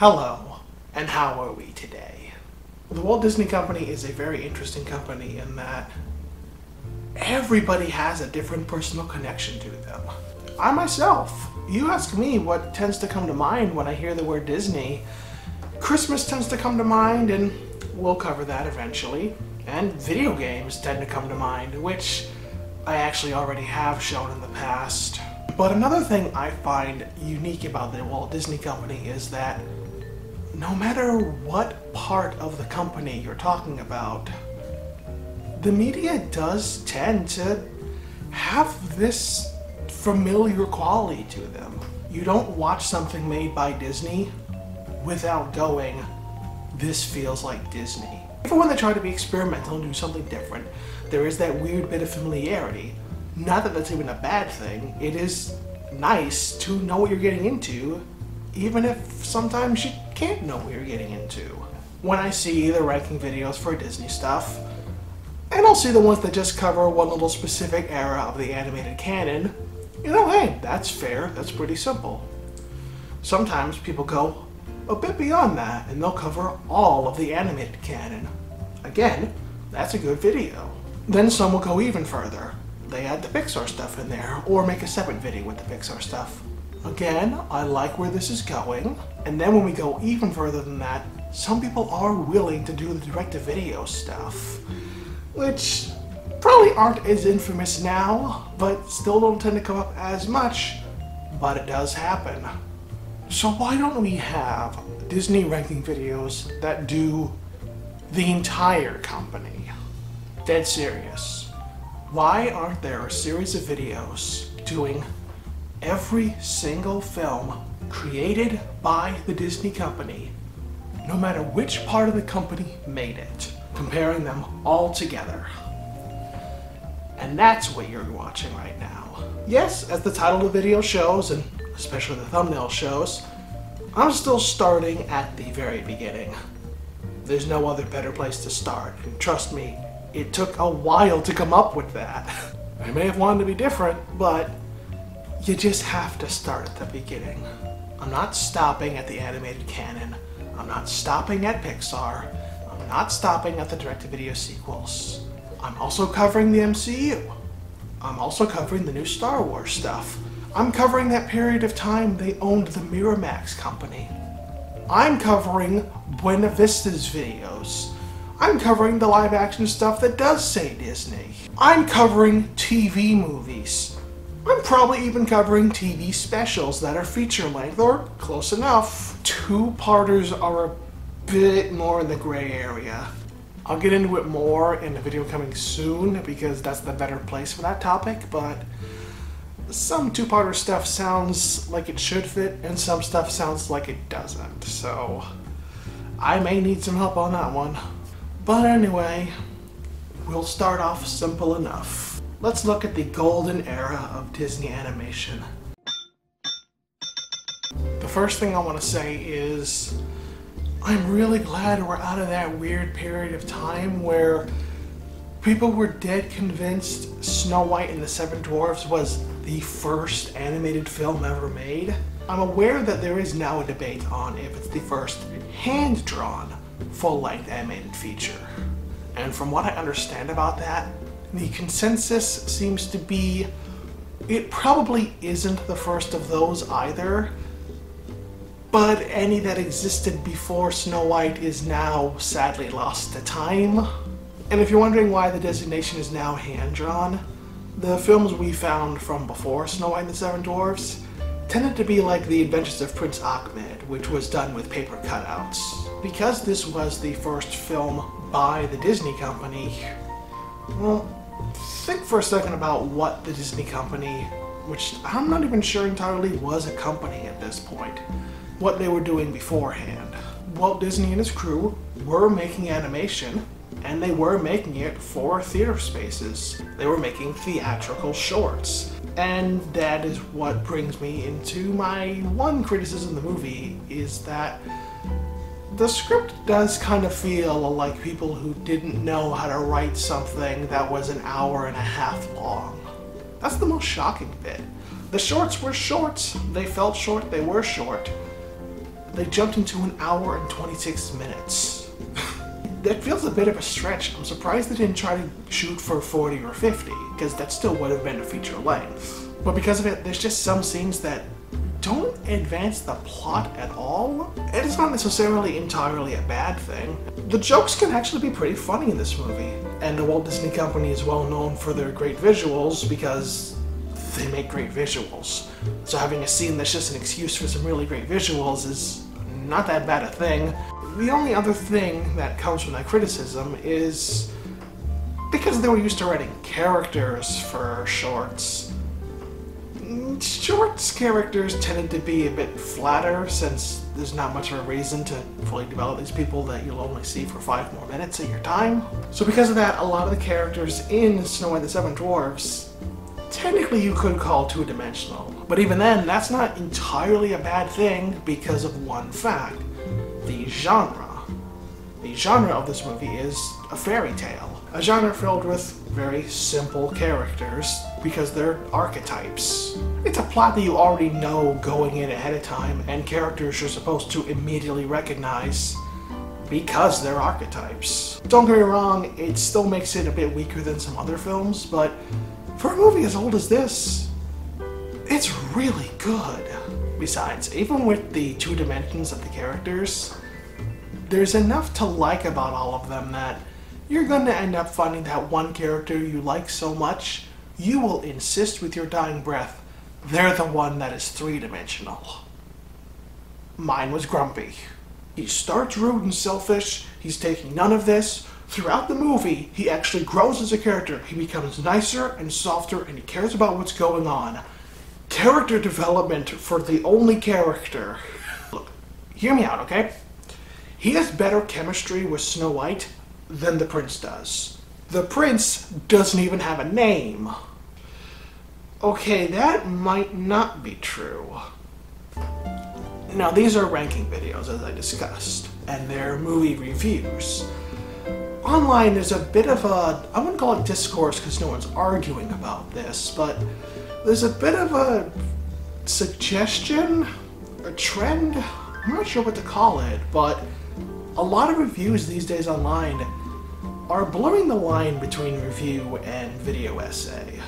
Hello, and how are we today? The Walt Disney Company is a very interesting company in that everybody has a different personal connection to them. I myself, you ask me what tends to come to mind when I hear the word Disney. Christmas tends to come to mind, and we'll cover that eventually. And video games tend to come to mind, which I actually already have shown in the past. But another thing I find unique about the Walt Disney Company is that no matter what part of the company you're talking about, the media does tend to have this familiar quality to them. You don't watch something made by Disney without going, this feels like Disney. Even when they try to be experimental and do something different, there is that weird bit of familiarity. Not that that's even a bad thing, it is nice to know what you're getting into, even if sometimes you can't know what you're getting into. When I see the ranking videos for Disney stuff, and I'll see the ones that just cover one little specific era of the animated canon, you know, hey, that's fair, that's pretty simple. Sometimes people go a bit beyond that, and they'll cover all of the animated canon. Again, that's a good video. Then some will go even further. They add the Pixar stuff in there, or make a separate video with the Pixar stuff. Again, I like where this is going. And then when we go even further than that, some people are willing to do the direct-to-video stuff. Which probably aren't as infamous now, but still don't tend to come up as much. But it does happen. So why don't we have Disney ranking videos that do the entire company? Dead serious. Why aren't there a series of videos doing every single film created by the Disney company, no matter which part of the company made it, comparing them all together. And that's what you're watching right now. Yes, as the title of the video shows, and especially the thumbnail shows, I'm still starting at the very beginning. There's no other better place to start, and trust me, it took a while to come up with that. I may have wanted to be different, but you just have to start at the beginning. I'm not stopping at the animated canon. I'm not stopping at Pixar. I'm not stopping at the direct-to-video sequels. I'm also covering the MCU. I'm also covering the new Star Wars stuff. I'm covering that period of time they owned the Miramax company. I'm covering Buena Vista's videos. I'm covering the live action stuff that does say Disney. I'm covering TV movies. I'm probably even covering TV specials that are feature length or close enough. Two-parters are a bit more in the gray area. I'll get into it more in a video coming soon because that's the better place for that topic, but some two-parter stuff sounds like it should fit and some stuff sounds like it doesn't, so I may need some help on that one. But anyway, we'll start off simple enough. Let's look at the golden era of Disney animation. The first thing I want to say is I'm really glad we're out of that weird period of time where people were dead convinced Snow White and the Seven Dwarfs was the first animated film ever made. I'm aware that there is now a debate on if it's the first hand-drawn full-length animated feature. And from what I understand about that, the consensus seems to be it probably isn't the first of those either, but any that existed before Snow White is now sadly lost to time. And if you're wondering why the designation is now hand-drawn, the films we found from before Snow White and the Seven Dwarfs tended to be like The Adventures of Prince Achmed, which was done with paper cutouts. Because this was the first film by the Disney Company, well, think for a second about what the Disney company, which I'm not even sure entirely was a company at this point, what they were doing beforehand. Walt Disney and his crew were making animation, and they were making it for theater spaces. They were making theatrical shorts. And that is what brings me into my one criticism of the movie, is that the script does kind of feel like people who didn't know how to write something that was an hour and a half long. That's the most shocking bit. The shorts were short. They felt short, they were short. they jumped into an hour and 26 minutes. that feels a bit of a stretch. I'm surprised they didn't try to shoot for 40 or 50, because that still would have been a feature length. But because of it, there's just some scenes that don't advance the plot at all. It is not necessarily entirely a bad thing. The jokes can actually be pretty funny in this movie. And the Walt Disney Company is well known for their great visuals because they make great visuals. So having a scene that's just an excuse for some really great visuals is not that bad a thing. The only other thing that comes from that criticism is because they were used to writing characters for shorts. Shorts characters tended to be a bit flatter since there's not much of a reason to fully develop these people that you'll only see for five more minutes of your time. So because of that, a lot of the characters in Snow White and the Seven Dwarfs technically you could call two-dimensional. But even then, that's not entirely a bad thing because of one fact. The genre. The genre of this movie is a fairy tale. A genre filled with very simple characters because they're archetypes. It's a plot that you already know going in ahead of time and characters you're supposed to immediately recognize because they're archetypes. Don't get me wrong, it still makes it a bit weaker than some other films, but for a movie as old as this, it's really good. Besides, even with the two dimensions of the characters, there's enough to like about all of them that you're going to end up finding that one character you like so much, you will insist with your dying breath, they're the one that is three-dimensional. Mine was Grumpy. He starts rude and selfish, he's taking none of this. Throughout the movie, he actually grows as a character. He becomes nicer and softer and he cares about what's going on. Character development for the only character. Look, hear me out, okay? He has better chemistry with Snow White than the prince does. The prince doesn't even have a name. Okay, that might not be true. Now, these are ranking videos, as I discussed, and they're movie reviews. Online, there's a bit of a, I wouldn't call it discourse because no one's arguing about this, but there's a bit of a suggestion, a trend, I'm not sure what to call it, but a lot of reviews these days online are blurring the line between review and video essay.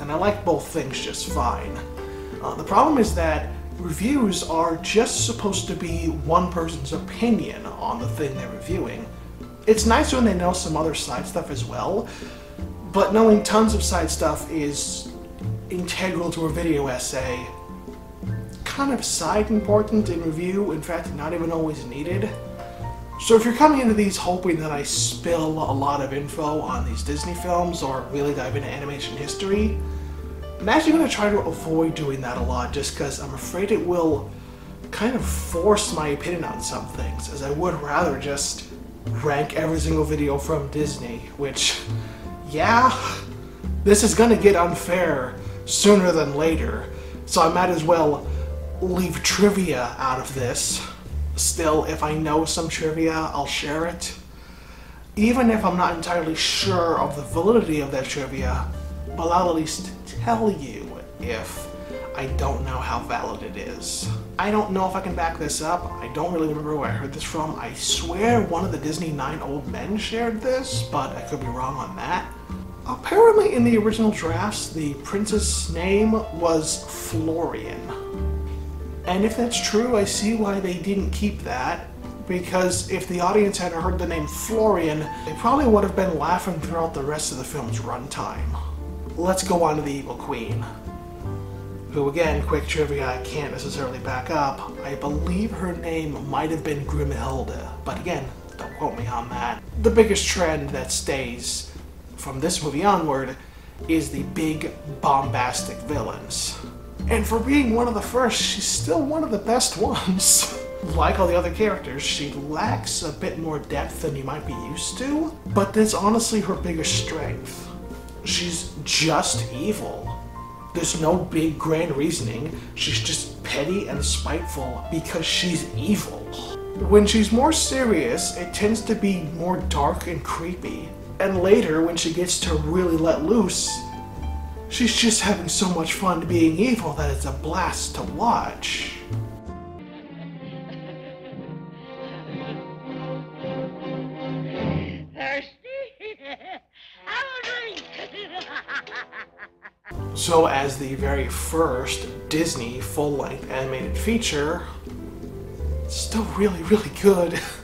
And I like both things just fine. Uh, the problem is that reviews are just supposed to be one person's opinion on the thing they're reviewing. It's nice when they know some other side stuff as well, but knowing tons of side stuff is integral to a video essay. Kind of side important in review, in fact not even always needed. So if you're coming into these hoping that I spill a lot of info on these Disney films or really dive into animation history, I'm actually going to try to avoid doing that a lot just because I'm afraid it will kind of force my opinion on some things, as I would rather just rank every single video from Disney, which, yeah, this is going to get unfair sooner than later, so I might as well leave trivia out of this. Still, if I know some trivia, I'll share it. Even if I'm not entirely sure of the validity of that trivia, but I'll at least tell you if I don't know how valid it is. I don't know if I can back this up. I don't really remember where I heard this from. I swear one of the Disney 9 old men shared this, but I could be wrong on that. Apparently in the original drafts, the prince's name was Florian. And if that's true, I see why they didn't keep that. Because if the audience had heard the name Florian, they probably would have been laughing throughout the rest of the film's runtime. Let's go on to the Evil Queen. Who again, quick trivia I can't necessarily back up, I believe her name might have been Grimhilde, but again, don't quote me on that. The biggest trend that stays from this movie onward is the big bombastic villains. And for being one of the first, she's still one of the best ones. like all the other characters, she lacks a bit more depth than you might be used to, but that's honestly her biggest strength. She's just evil. There's no big grand reasoning, she's just petty and spiteful because she's evil. When she's more serious, it tends to be more dark and creepy. And later, when she gets to really let loose, She's just having so much fun being evil that it's a blast to watch. So as the very first Disney full-length animated feature, still really, really good.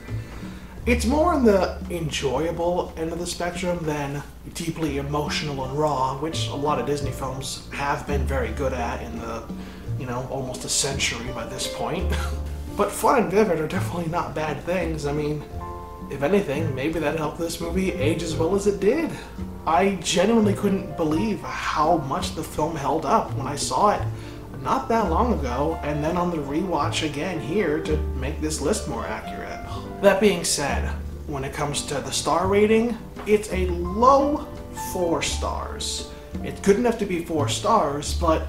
It's more on the enjoyable end of the spectrum than deeply emotional and raw, which a lot of Disney films have been very good at in the, you know, almost a century by this point. but fun and vivid are definitely not bad things. I mean, if anything, maybe that helped this movie age as well as it did. I genuinely couldn't believe how much the film held up when I saw it not that long ago, and then on the rewatch again here to make this list more accurate. That being said, when it comes to the star rating, it's a low four stars. It's good enough to be four stars, but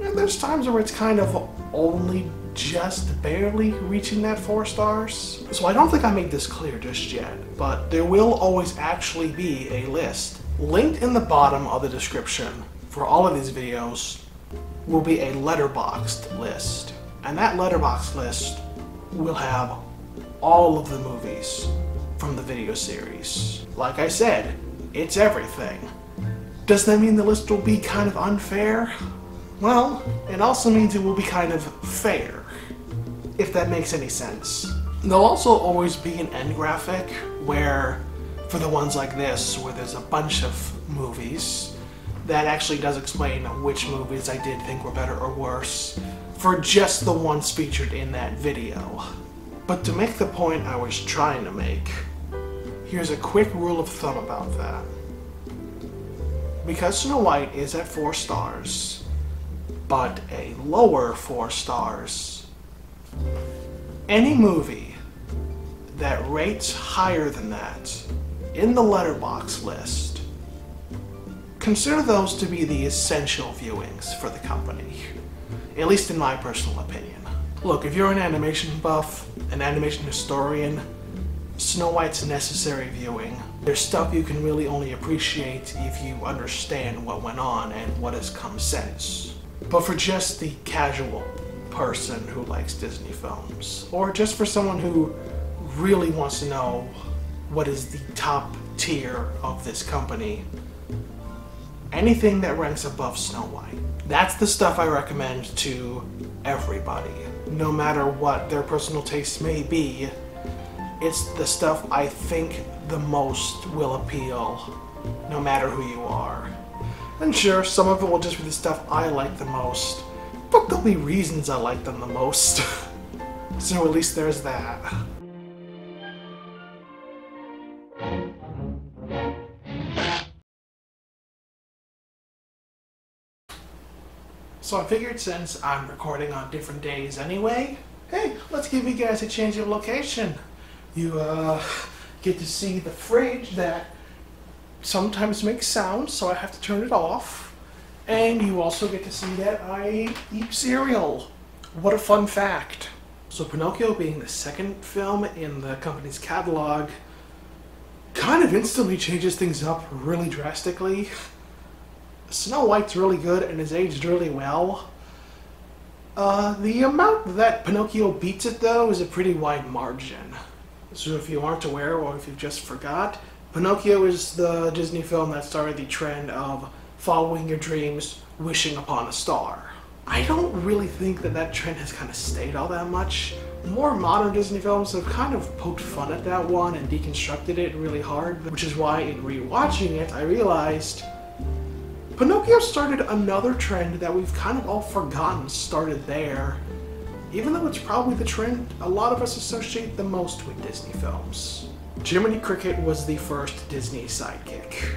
there's times where it's kind of only just barely reaching that four stars. So I don't think I made this clear just yet, but there will always actually be a list linked in the bottom of the description for all of these videos will be a Letterboxd list. And that Letterboxd list will have all of the movies from the video series. Like I said, it's everything. Does that mean the list will be kind of unfair? Well, it also means it will be kind of fair, if that makes any sense. There'll also always be an end graphic where, for the ones like this, where there's a bunch of movies, that actually does explain which movies I did think were better or worse for just the ones featured in that video. But to make the point I was trying to make, here's a quick rule of thumb about that. Because Snow White is at 4 stars, but a lower 4 stars, any movie that rates higher than that in the Letterboxd list, consider those to be the essential viewings for the company, at least in my personal opinion. Look, if you're an animation buff, an animation historian, Snow White's necessary viewing. There's stuff you can really only appreciate if you understand what went on and what has come since. But for just the casual person who likes Disney films, or just for someone who really wants to know what is the top tier of this company, anything that ranks above Snow White. That's the stuff I recommend to everybody no matter what their personal tastes may be, it's the stuff I think the most will appeal, no matter who you are. And sure, some of it will just be the stuff I like the most, but there'll be reasons I like them the most. so at least there's that. So I figured since I'm recording on different days anyway, hey, let's give you guys a change of location. You uh, get to see the fridge that sometimes makes sound, so I have to turn it off. And you also get to see that I eat cereal. What a fun fact. So Pinocchio being the second film in the company's catalog kind of instantly changes things up really drastically. Snow White's really good and is aged really well. Uh, the amount that Pinocchio beats it, though, is a pretty wide margin. So if you aren't aware, or if you just forgot, Pinocchio is the Disney film that started the trend of following your dreams, wishing upon a star. I don't really think that that trend has kind of stayed all that much. More modern Disney films have kind of poked fun at that one and deconstructed it really hard, which is why in rewatching it, I realized Pinocchio started another trend that we've kind of all forgotten started there, even though it's probably the trend a lot of us associate the most with Disney films. Jiminy Cricket was the first Disney sidekick.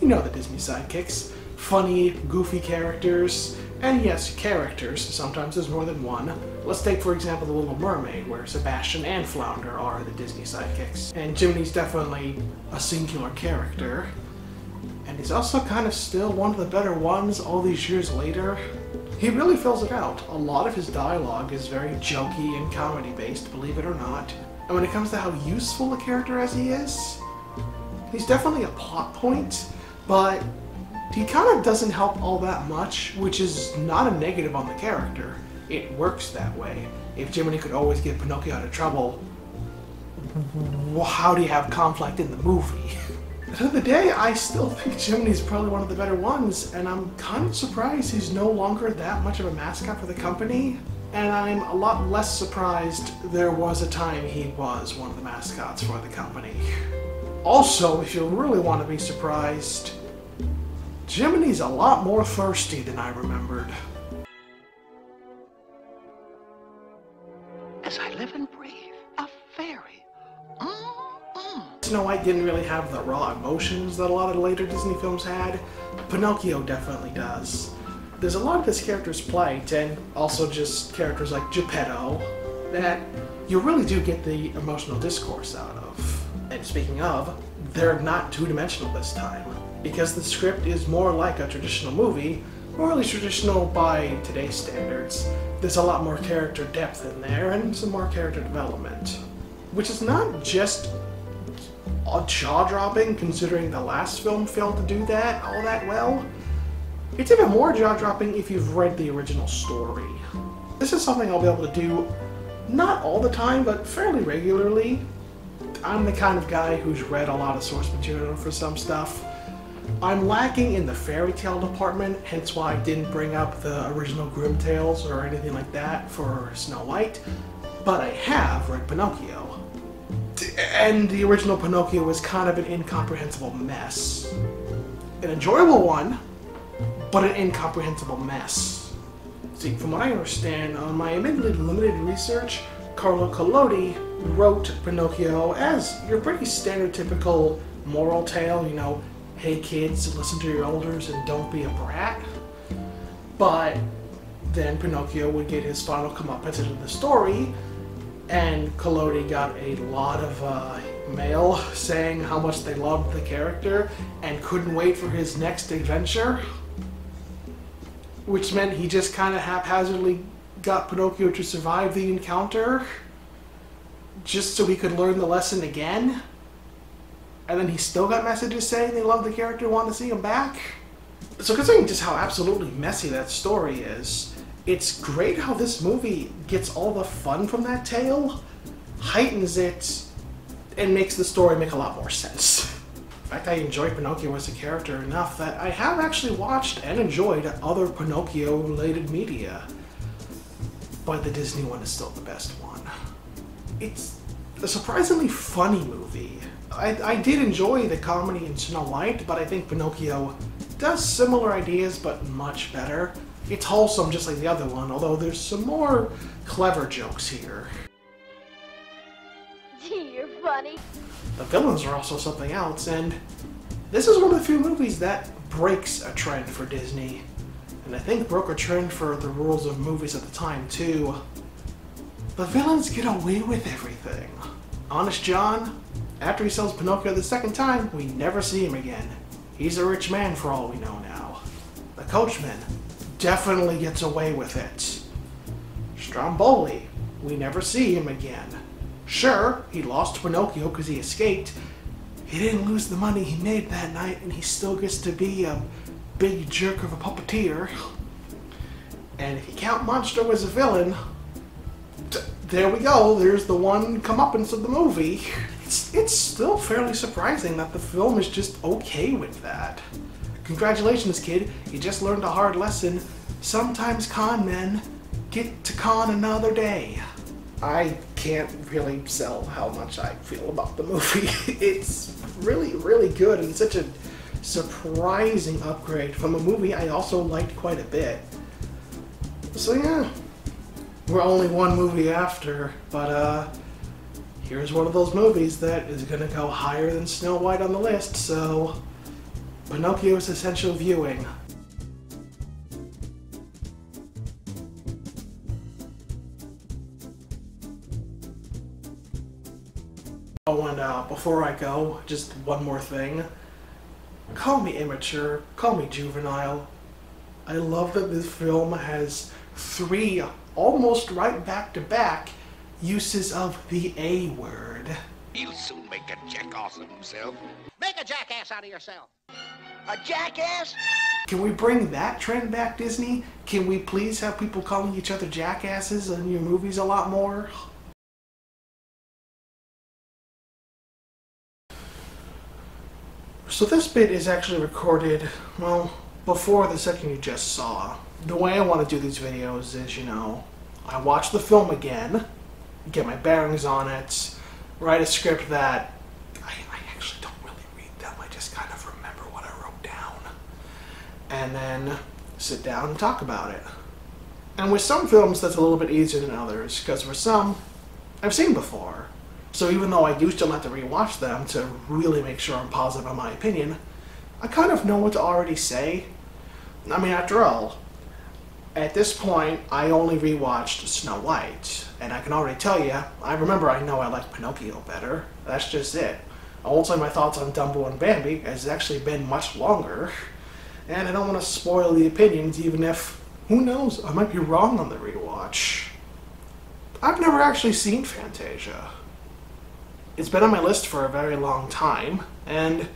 You know the Disney sidekicks. Funny, goofy characters, and yes, characters, sometimes there's more than one. Let's take for example The Little Mermaid, where Sebastian and Flounder are the Disney sidekicks. And Jiminy's definitely a singular character. He's also kind of still one of the better ones all these years later. He really fills it out. A lot of his dialogue is very jokey and comedy based, believe it or not. And when it comes to how useful a character as he is, he's definitely a plot point, but he kind of doesn't help all that much, which is not a negative on the character. It works that way. If Jiminy could always get Pinocchio out of trouble, how do you have conflict in the movie? to the end of the day, I still think Jiminy's probably one of the better ones, and I'm kind of surprised he's no longer that much of a mascot for the company. And I'm a lot less surprised there was a time he was one of the mascots for the company. Also, if you really want to be surprised, Jiminy's a lot more thirsty than I remembered. Snow White didn't really have the raw emotions that a lot of later Disney films had. Pinocchio definitely does. There's a lot of this character's plight, and also just characters like Geppetto, that you really do get the emotional discourse out of. And speaking of, they're not two-dimensional this time, because the script is more like a traditional movie, or at least traditional by today's standards. There's a lot more character depth in there, and some more character development. Which is not just jaw-dropping, considering the last film failed to do that all that well. It's even more jaw-dropping if you've read the original story. This is something I'll be able to do, not all the time, but fairly regularly. I'm the kind of guy who's read a lot of source material for some stuff. I'm lacking in the fairy tale department, hence why I didn't bring up the original Grimm Tales or anything like that for Snow White, but I have read Pinocchio. And the original Pinocchio was kind of an incomprehensible mess. An enjoyable one, but an incomprehensible mess. See, from what I understand, on my admittedly limited research, Carlo Collodi wrote Pinocchio as your pretty stereotypical moral tale, you know, hey kids, listen to your elders and don't be a brat. But then Pinocchio would get his final comeuppance into the story, and Collodi got a lot of uh, mail saying how much they loved the character and couldn't wait for his next adventure. Which meant he just kind of haphazardly got Pinocchio to survive the encounter just so he could learn the lesson again. And then he still got messages saying they loved the character and wanted to see him back. So considering just how absolutely messy that story is, it's great how this movie gets all the fun from that tale, heightens it, and makes the story make a lot more sense. In fact, I enjoy Pinocchio as a character enough that I have actually watched and enjoyed other Pinocchio-related media. But the Disney one is still the best one. It's a surprisingly funny movie. I, I did enjoy the comedy in Snow White, but I think Pinocchio does similar ideas but much better. It's wholesome just like the other one, although there's some more clever jokes here. Gee, you're funny. The villains are also something else, and this is one of the few movies that breaks a trend for Disney. And I think broke a trend for the rules of movies at the time, too. The villains get away with everything. Honest John, after he sells Pinocchio the second time, we never see him again. He's a rich man for all we know now. The coachman definitely gets away with it. Stromboli, we never see him again. Sure, he lost Pinocchio because he escaped. He didn't lose the money he made that night, and he still gets to be a big jerk of a puppeteer. And if you count Monstro as a villain, there we go. There's the one comeuppance of the movie. It's, it's still fairly surprising that the film is just okay with that. Congratulations, kid. You just learned a hard lesson. Sometimes con men get to con another day. I can't really sell how much I feel about the movie. it's really, really good and such a surprising upgrade from a movie I also liked quite a bit. So yeah, we're only one movie after, but uh, here's one of those movies that is gonna go higher than Snow White on the list, so Pinocchio's essential viewing. Oh, and uh, before I go, just one more thing. Call me immature, call me juvenile. I love that this film has three, almost right back to back, uses of the A word. He'll soon make a jackass of himself. Make a jackass out of yourself. A jackass? Can we bring that trend back, Disney? Can we please have people calling each other jackasses in your movies a lot more? So this bit is actually recorded, well, before the second you just saw. The way I want to do these videos is, you know, I watch the film again, get my bearings on it, write a script that I, I actually don't really read them, I just kind of remember what I wrote down. And then sit down and talk about it. And with some films, that's a little bit easier than others, because for some, I've seen before. So even though I do still have to rewatch them to really make sure I'm positive on my opinion, I kind of know what to already say. I mean, after all, at this point, I only rewatched Snow White, and I can already tell you, I remember I know I like Pinocchio better. That's just it. Say my thoughts on Dumbo and Bambi, as it's actually been much longer, and I don't want to spoil the opinions, even if, who knows, I might be wrong on the rewatch. I've never actually seen Fantasia. It's been on my list for a very long time, and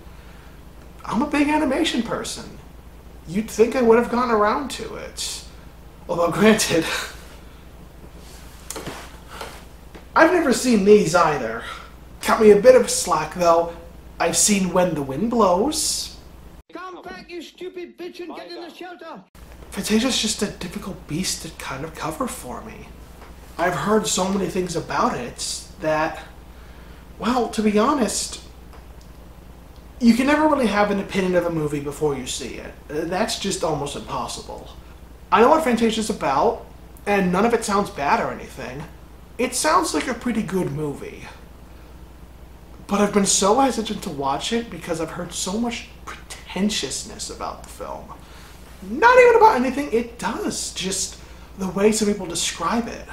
I'm a big animation person. You'd think I would have gotten around to it. Although, granted, I've never seen these either. Cut me a bit of slack, though. I've seen When the Wind Blows. Come back, you stupid bitch, and get in the shelter! Fantasia's just a difficult beast to kind of cover for me. I've heard so many things about it that, well, to be honest, you can never really have an opinion of a movie before you see it. Uh, That's just almost impossible. I know what Fantasia's about, and none of it sounds bad or anything. It sounds like a pretty good movie. But I've been so hesitant to watch it because I've heard so much pretentiousness about the film. Not even about anything it does, just the way some people describe it.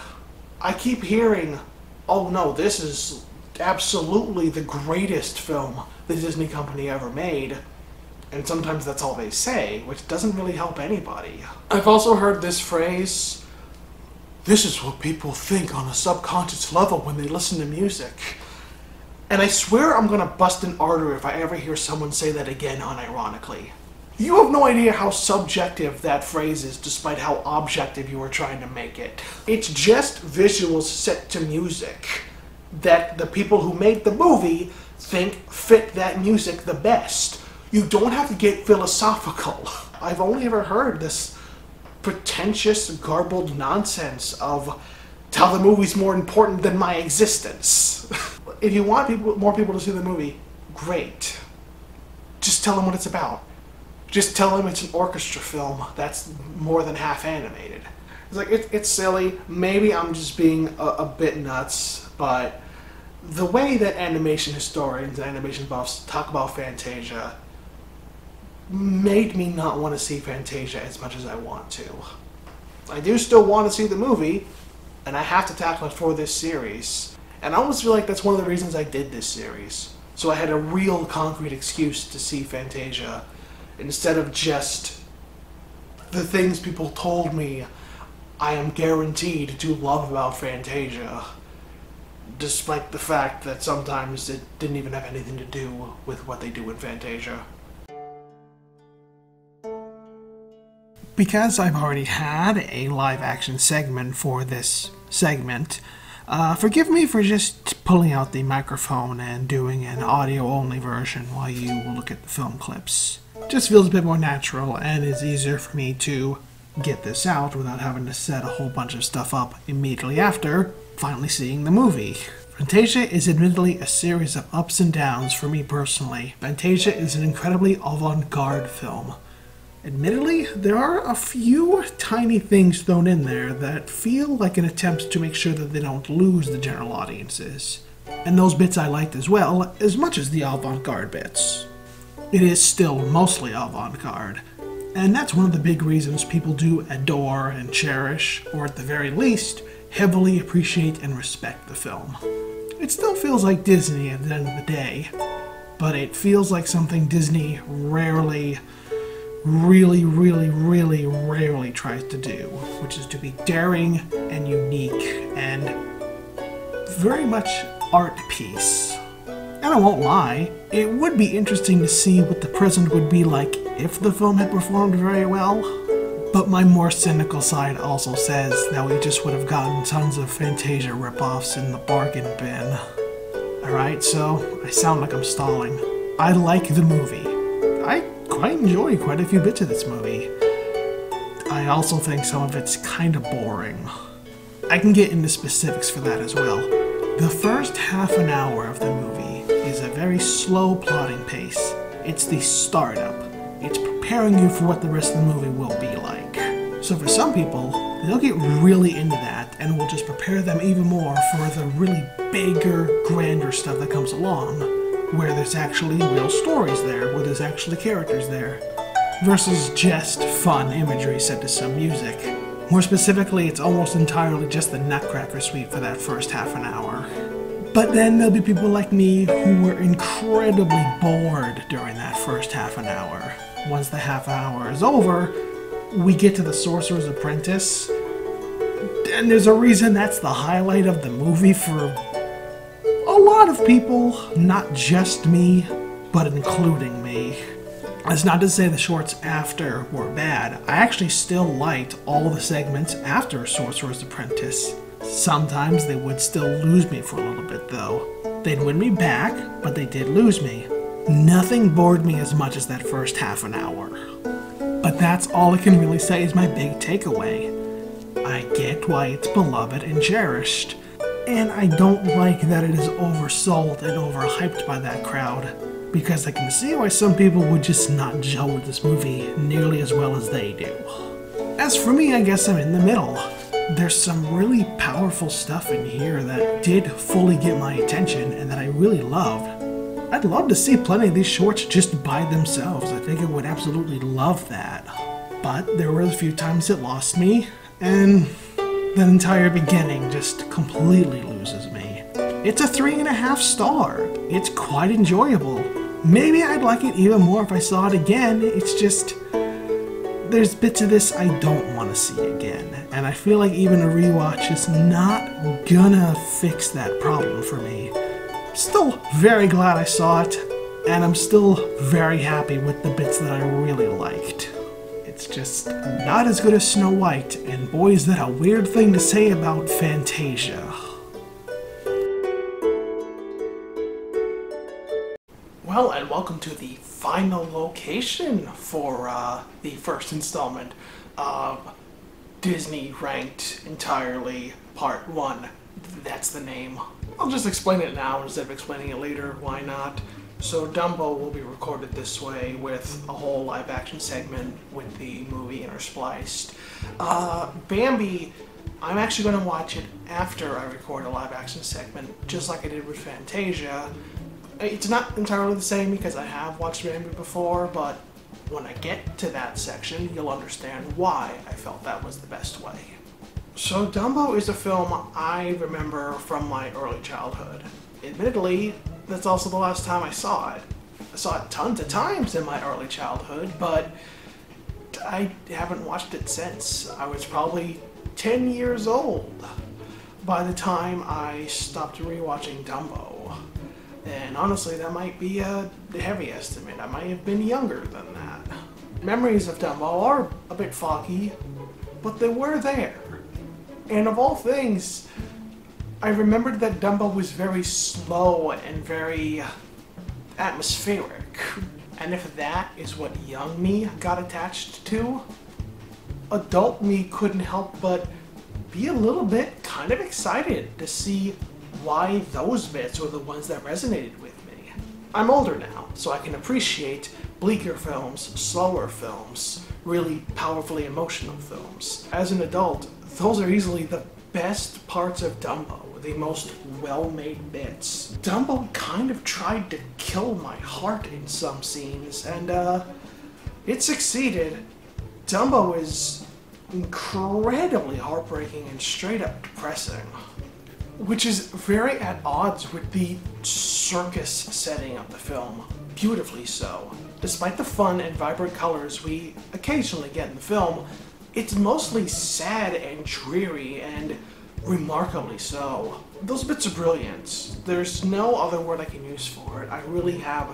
I keep hearing, oh no, this is absolutely the greatest film the Disney company ever made. And sometimes that's all they say, which doesn't really help anybody. I've also heard this phrase this is what people think on a subconscious level when they listen to music. And I swear I'm gonna bust an artery if I ever hear someone say that again unironically. You have no idea how subjective that phrase is, despite how objective you are trying to make it. It's just visuals set to music that the people who made the movie think fit that music the best. You don't have to get philosophical. I've only ever heard this pretentious, garbled nonsense of tell the movie's more important than my existence. if you want people, more people to see the movie, great. Just tell them what it's about. Just tell them it's an orchestra film that's more than half animated. It's like it, it's silly. Maybe I'm just being a, a bit nuts, but the way that animation historians and animation buffs talk about Fantasia made me not want to see Fantasia as much as I want to. I do still want to see the movie, and I have to tackle it for this series. And I almost feel like that's one of the reasons I did this series. So I had a real concrete excuse to see Fantasia instead of just the things people told me I am guaranteed to love about Fantasia. Despite the fact that sometimes it didn't even have anything to do with what they do in Fantasia. Because I've already had a live action segment for this segment, uh, forgive me for just pulling out the microphone and doing an audio only version while you look at the film clips. Just feels a bit more natural and is easier for me to get this out without having to set a whole bunch of stuff up immediately after finally seeing the movie. Fantasia is admittedly a series of ups and downs for me personally. Fantasia is an incredibly avant garde film. Admittedly, there are a few tiny things thrown in there that feel like an attempt to make sure that they don't lose the general audiences. And those bits I liked as well, as much as the avant garde bits. It is still mostly avant garde, and that's one of the big reasons people do adore and cherish, or at the very least, heavily appreciate and respect the film. It still feels like Disney at the end of the day, but it feels like something Disney rarely really, really, really rarely tries to do, which is to be daring and unique and very much art piece. And I won't lie, it would be interesting to see what the present would be like if the film had performed very well. But my more cynical side also says that we just would have gotten tons of Fantasia ripoffs in the bargain bin. Alright, so I sound like I'm stalling. I like the movie. I quite enjoy quite a few bits of this movie. I also think some of it's kind of boring. I can get into specifics for that as well. The first half an hour of the movie is a very slow plotting pace. It's the startup. It's preparing you for what the rest of the movie will be like. So for some people, they'll get really into that and will just prepare them even more for the really bigger, grander stuff that comes along, where there's actually real stories there, where there's actually characters there, versus just fun imagery set to some music. More specifically, it's almost entirely just the Nutcracker suite for that first half an hour. But then there'll be people like me who were incredibly bored during that first half an hour. Once the half hour is over, we get to the Sorcerer's Apprentice, and there's a reason that's the highlight of the movie for a lot of people, not just me, but including me. That's not to say the shorts after were bad. I actually still liked all the segments after Sorcerer's Apprentice. Sometimes they would still lose me for a little bit though. They'd win me back, but they did lose me. Nothing bored me as much as that first half an hour. But that's all I can really say is my big takeaway. I get why it's beloved and cherished, and I don't like that it is oversold and overhyped by that crowd because I can see why some people would just not gel with this movie nearly as well as they do. As for me, I guess I'm in the middle. There's some really powerful stuff in here that did fully get my attention and that I really loved. I'd love to see plenty of these shorts just by themselves. I think I would absolutely love that. But there were a few times it lost me, and the entire beginning just completely loses me. It's a three and a half star. It's quite enjoyable. Maybe I'd like it even more if I saw it again. It's just there's bits of this I don't want to see again, and I feel like even a rewatch is not gonna fix that problem for me. Still very glad I saw it, and I'm still very happy with the bits that I really liked. It's just not as good as Snow White, and boy is that a weird thing to say about Fantasia. Well, and welcome to the final location for uh, the first installment of Disney Ranked Entirely Part 1. That's the name. I'll just explain it now instead of explaining it later. Why not? So Dumbo will be recorded this way with a whole live action segment with the movie interspliced. Uh, Bambi, I'm actually going to watch it after I record a live action segment, just like I did with Fantasia. It's not entirely the same because I have watched Bambi before, but when I get to that section, you'll understand why I felt that was the best way. So Dumbo is a film I remember from my early childhood. Admittedly, that's also the last time I saw it. I saw it tons of times in my early childhood, but I haven't watched it since. I was probably 10 years old by the time I stopped rewatching Dumbo. And honestly, that might be uh, a heavy estimate. I might have been younger than that. Memories of Dumbo are a bit foggy, but they were there. And of all things, I remembered that Dumbo was very slow and very atmospheric. And if that is what young me got attached to, adult me couldn't help but be a little bit kind of excited to see why those bits were the ones that resonated with me. I'm older now, so I can appreciate bleaker films, slower films, really powerfully emotional films. As an adult, those are easily the best parts of Dumbo the most well-made bits. Dumbo kind of tried to kill my heart in some scenes, and uh, it succeeded. Dumbo is incredibly heartbreaking and straight up depressing, which is very at odds with the circus setting of the film. Beautifully so. Despite the fun and vibrant colors we occasionally get in the film, it's mostly sad and dreary and remarkably so. Those bits are brilliant. There's no other word I can use for it. I really have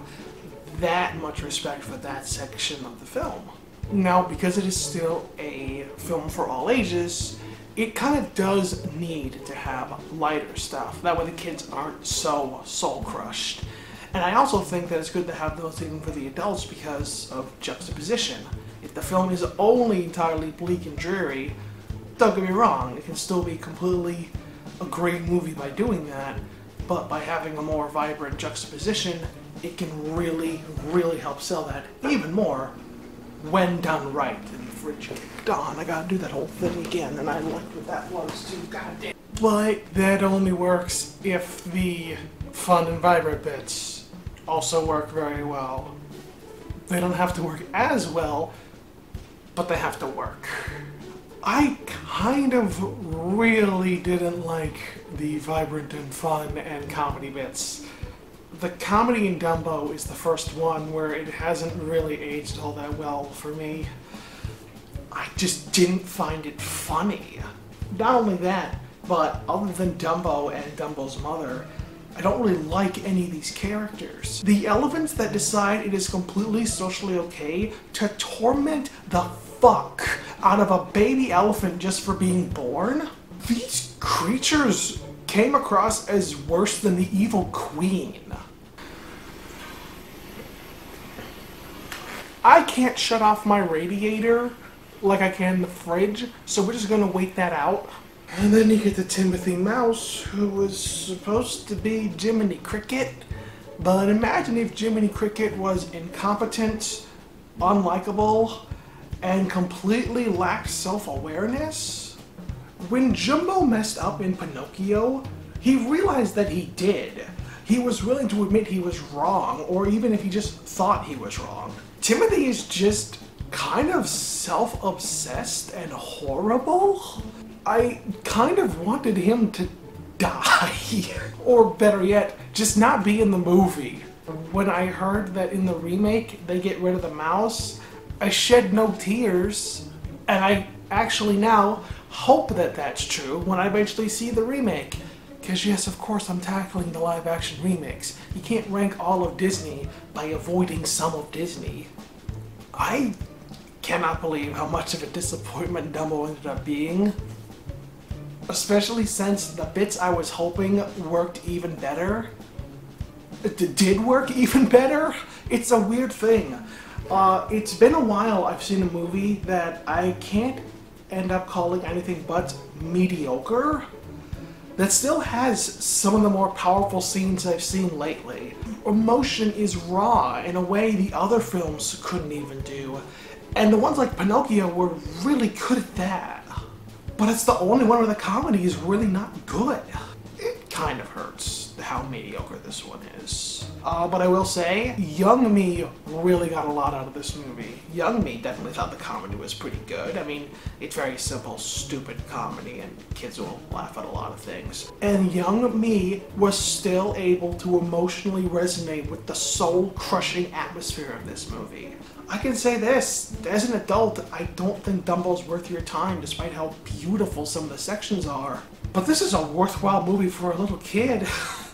that much respect for that section of the film. Now, because it is still a film for all ages, it kind of does need to have lighter stuff. That way the kids aren't so soul crushed. And I also think that it's good to have those even for the adults because of juxtaposition. If the film is only entirely bleak and dreary, don't get me wrong, it can still be completely a great movie by doing that, but by having a more vibrant juxtaposition, it can really, really help sell that even more when done right. And the fridge kicked on. I gotta do that whole thing again, and I like what that was too. Goddamn. But that only works if the fun and vibrant bits also work very well. They don't have to work as well, but they have to work. I kind of really didn't like the vibrant and fun and comedy bits. The comedy in Dumbo is the first one where it hasn't really aged all that well for me. I just didn't find it funny. Not only that, but other than Dumbo and Dumbo's mother, I don't really like any of these characters. The elephants that decide it is completely socially okay to torment the fuck out of a baby elephant just for being born? These creatures came across as worse than the evil queen. I can't shut off my radiator like I can the fridge, so we're just gonna wait that out. And then you get the Timothy Mouse, who was supposed to be Jiminy Cricket. But imagine if Jiminy Cricket was incompetent, unlikable, and completely lacked self awareness? When Jumbo messed up in Pinocchio, he realized that he did. He was willing to admit he was wrong, or even if he just thought he was wrong. Timothy is just kind of self obsessed and horrible. I kind of wanted him to die. or better yet, just not be in the movie. When I heard that in the remake they get rid of the mouse, I shed no tears. And I actually now hope that that's true when I eventually see the remake. Because yes, of course I'm tackling the live action remakes. You can't rank all of Disney by avoiding some of Disney. I cannot believe how much of a disappointment Dumbo ended up being. Especially since the bits I was hoping worked even better. It did work even better? It's a weird thing. Uh, it's been a while I've seen a movie that I can't end up calling anything but mediocre. That still has some of the more powerful scenes I've seen lately. Emotion is raw in a way the other films couldn't even do. And the ones like Pinocchio were really good at that. But it's the only one where the comedy is really not good. It kind of hurts how mediocre this one is. Uh, but I will say, young me really got a lot out of this movie. Young me definitely thought the comedy was pretty good. I mean, it's very simple, stupid comedy, and kids will laugh at a lot of things. And young me was still able to emotionally resonate with the soul-crushing atmosphere of this movie. I can say this, as an adult, I don't think Dumbo's worth your time despite how beautiful some of the sections are. But this is a worthwhile movie for a little kid.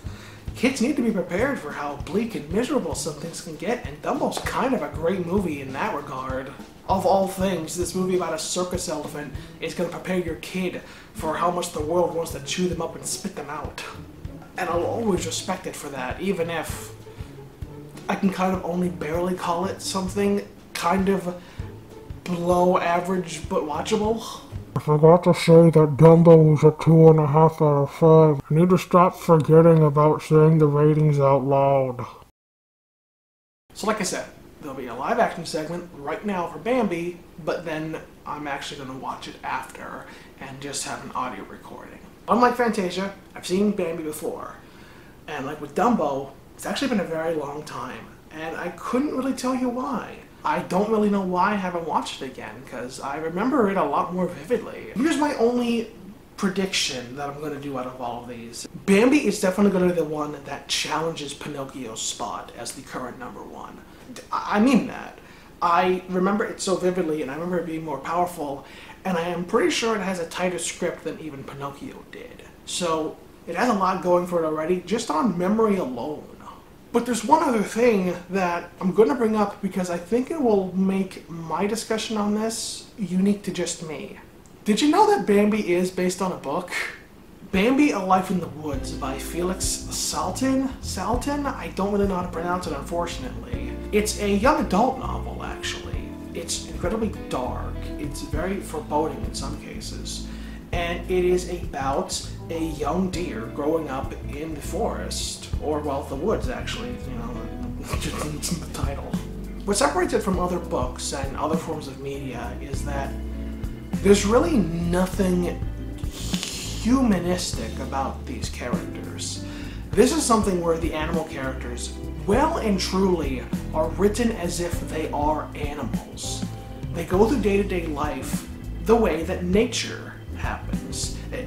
Kids need to be prepared for how bleak and miserable some things can get, and Dumbo's kind of a great movie in that regard. Of all things, this movie about a circus elephant is going to prepare your kid for how much the world wants to chew them up and spit them out. And I'll always respect it for that, even if I can kind of only barely call it something kind of below average but watchable. I forgot to say that Dumbo was a two and a half out of five. I need to stop forgetting about saying the ratings out loud. So like I said, there'll be a live action segment right now for Bambi, but then I'm actually going to watch it after and just have an audio recording. Unlike Fantasia, I've seen Bambi before. And like with Dumbo, it's actually been a very long time, and I couldn't really tell you why. I don't really know why I haven't watched it again, because I remember it a lot more vividly. Here's my only prediction that I'm going to do out of all of these. Bambi is definitely going to be the one that challenges Pinocchio's spot as the current number one. I mean that. I remember it so vividly, and I remember it being more powerful, and I am pretty sure it has a tighter script than even Pinocchio did. So it has a lot going for it already, just on memory alone. But there's one other thing that I'm going to bring up because I think it will make my discussion on this unique to just me. Did you know that Bambi is based on a book? Bambi A Life in the Woods by Felix Salten. Salten? I don't really know how to pronounce it, unfortunately. It's a young adult novel, actually. It's incredibly dark, it's very foreboding in some cases, and it is about a young deer growing up in the forest, or, well, the woods, actually, you know, just the title. What separates it from other books and other forms of media is that there's really nothing humanistic about these characters. This is something where the animal characters, well and truly, are written as if they are animals. They go through day to day life the way that nature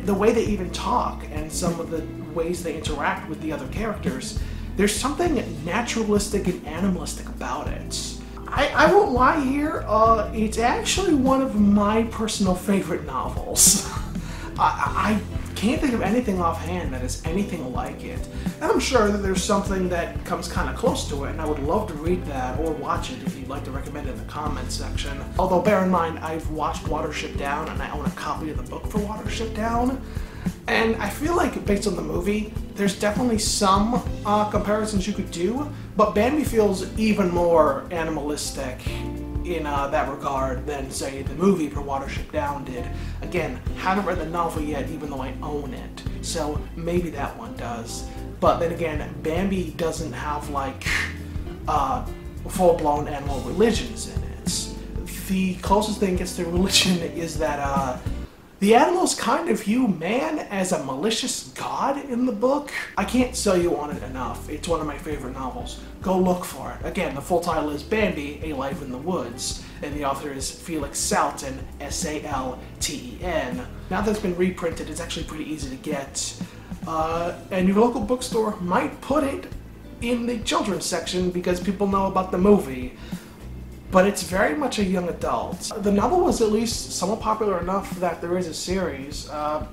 the way they even talk, and some of the ways they interact with the other characters. There's something naturalistic and animalistic about it. I, I won't lie here, uh, it's actually one of my personal favorite novels. I, I can't think of anything offhand that is anything like it. And I'm sure that there's something that comes kind of close to it, and I would love to read that or watch it if you'd like to recommend it in the comments section. Although, bear in mind, I've watched Watership Down, and I own a copy of the book for Watership Down. And I feel like, based on the movie, there's definitely some uh, comparisons you could do, but Bambi feels even more animalistic in uh, that regard than, say, the movie for Watership Down did. Again, haven't read the novel yet, even though I own it, so maybe that one does. But then again, Bambi doesn't have, like, uh, full-blown animal religions in it. The closest thing gets to religion is that, uh, the animals kind of view man as a malicious god in the book. I can't sell you on it enough. It's one of my favorite novels. Go look for it. Again, the full title is Bambi, A Life in the Woods, and the author is Felix Salten, S-A-L-T-E-N. Now that it's been reprinted, it's actually pretty easy to get. Uh, and your local bookstore might put it in the children's section because people know about the movie but it's very much a young adult. The novel was at least somewhat popular enough that there is a series. Uh,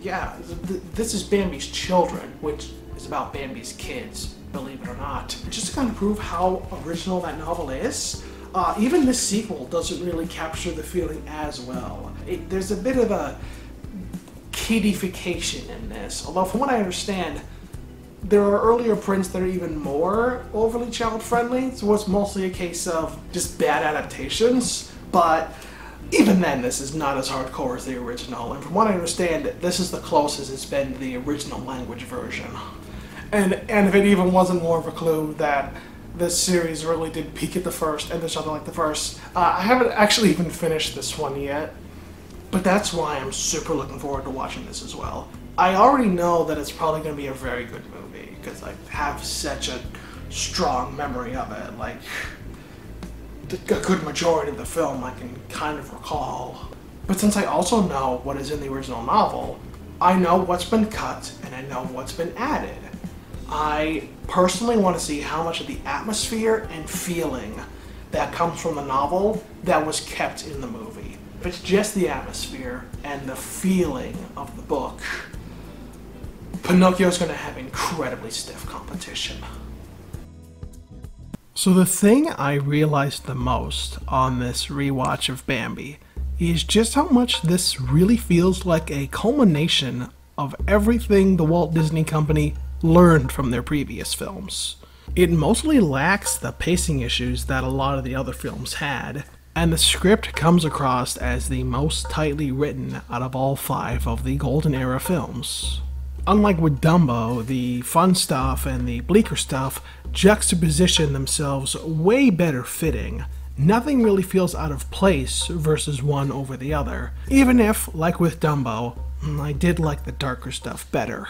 yeah, th this is Bambi's Children, which is about Bambi's kids, believe it or not. Just to kind of prove how original that novel is, uh, even this sequel doesn't really capture the feeling as well. It, there's a bit of a kiddification in this, although from what I understand, there are earlier prints that are even more overly child friendly, so it's mostly a case of just bad adaptations. But even then, this is not as hardcore as the original, and from what I understand, this is the closest it's been to the original language version. And and if it even wasn't more of a clue that this series really did peak at the first, and there's something like the first. Uh, I haven't actually even finished this one yet, but that's why I'm super looking forward to watching this as well. I already know that it's probably going to be a very good movie because I have such a strong memory of it. Like a good majority of the film I can kind of recall. But since I also know what is in the original novel, I know what's been cut and I know what's been added. I personally want to see how much of the atmosphere and feeling that comes from the novel that was kept in the movie. If it's just the atmosphere and the feeling of the book, Pinocchio's going to have incredibly stiff competition. So the thing I realized the most on this rewatch of Bambi is just how much this really feels like a culmination of everything the Walt Disney Company learned from their previous films. It mostly lacks the pacing issues that a lot of the other films had, and the script comes across as the most tightly written out of all five of the Golden Era films. Unlike with Dumbo, the fun stuff and the bleaker stuff juxtaposition themselves way better fitting. Nothing really feels out of place versus one over the other, even if, like with Dumbo, mm, I did like the darker stuff better.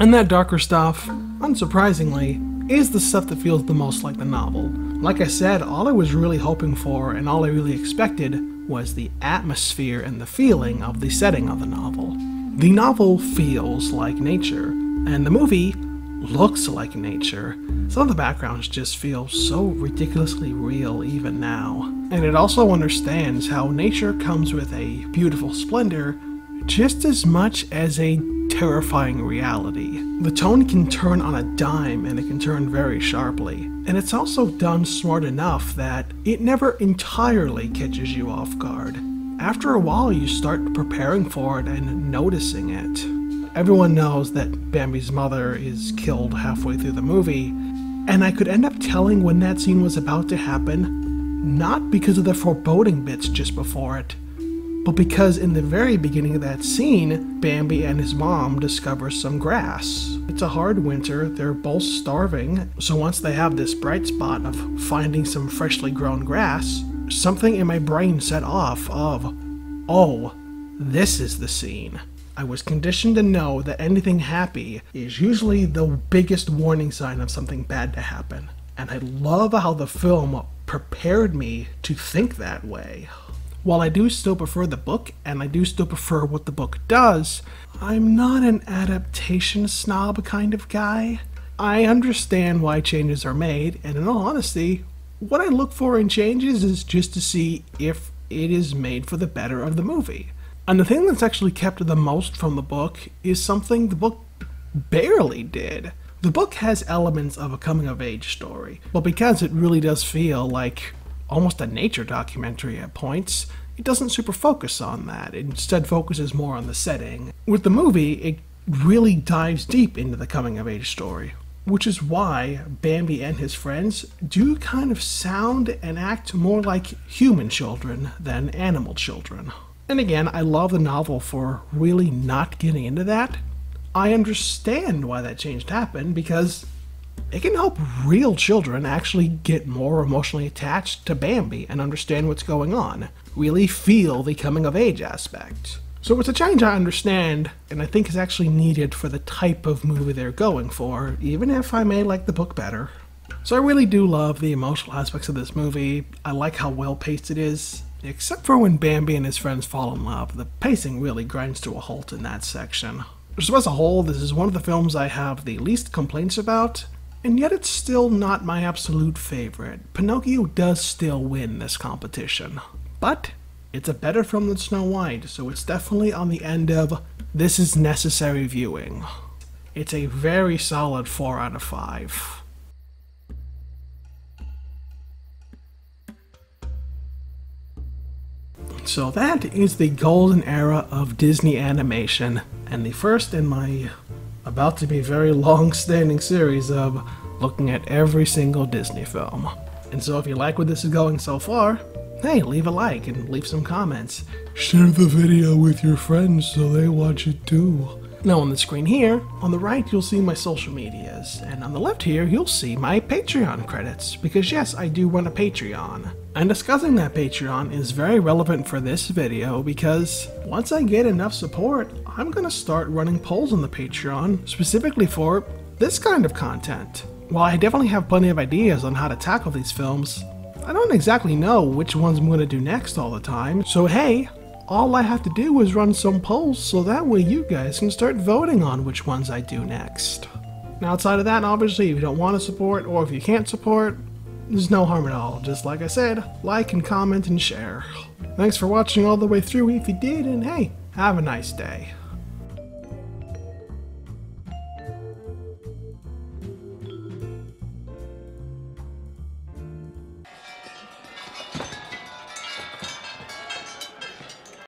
And that darker stuff, unsurprisingly, is the stuff that feels the most like the novel. Like I said, all I was really hoping for and all I really expected was the atmosphere and the feeling of the setting of the novel. The novel feels like nature, and the movie looks like nature. Some of the backgrounds just feel so ridiculously real even now. And it also understands how nature comes with a beautiful splendor just as much as a terrifying reality. The tone can turn on a dime and it can turn very sharply. And it's also done smart enough that it never entirely catches you off guard after a while you start preparing for it and noticing it. Everyone knows that Bambi's mother is killed halfway through the movie, and I could end up telling when that scene was about to happen, not because of the foreboding bits just before it, but because in the very beginning of that scene, Bambi and his mom discover some grass. It's a hard winter, they're both starving, so once they have this bright spot of finding some freshly grown grass, something in my brain set off of, oh, this is the scene. I was conditioned to know that anything happy is usually the biggest warning sign of something bad to happen. And I love how the film prepared me to think that way. While I do still prefer the book, and I do still prefer what the book does, I'm not an adaptation snob kind of guy. I understand why changes are made, and in all honesty, what I look for in changes is just to see if it is made for the better of the movie. And the thing that's actually kept the most from the book is something the book barely did. The book has elements of a coming of age story, but because it really does feel like almost a nature documentary at points, it doesn't super focus on that. It instead focuses more on the setting. With the movie, it really dives deep into the coming of age story, which is why Bambi and his friends do kind of sound and act more like human children than animal children. And again, I love the novel for really not getting into that. I understand why that change happened because it can help real children actually get more emotionally attached to Bambi and understand what's going on, really feel the coming of age aspect. So it's a change I understand, and I think is actually needed for the type of movie they're going for, even if I may like the book better. So I really do love the emotional aspects of this movie. I like how well paced it is. Except for when Bambi and his friends fall in love, the pacing really grinds to a halt in that section. So as a whole, this is one of the films I have the least complaints about, and yet it's still not my absolute favorite. Pinocchio does still win this competition. But it's a better film than Snow White, so it's definitely on the end of this is necessary viewing. It's a very solid 4 out of 5. So that is the golden era of Disney animation, and the first in my about to be very long standing series of looking at every single Disney film. And so if you like where this is going so far, hey, leave a like and leave some comments. Share the video with your friends so they watch it too. Now on the screen here, on the right you'll see my social medias, and on the left here you'll see my Patreon credits, because yes, I do run a Patreon. And discussing that Patreon is very relevant for this video because once I get enough support, I'm gonna start running polls on the Patreon specifically for this kind of content. While I definitely have plenty of ideas on how to tackle these films, I don't exactly know which ones I'm gonna do next all the time, so hey, all I have to do is run some polls so that way you guys can start voting on which ones I do next. Now outside of that, obviously if you don't want to support or if you can't support, there's no harm at all. Just like I said, like and comment and share. Thanks for watching all the way through if you did, and hey, have a nice day.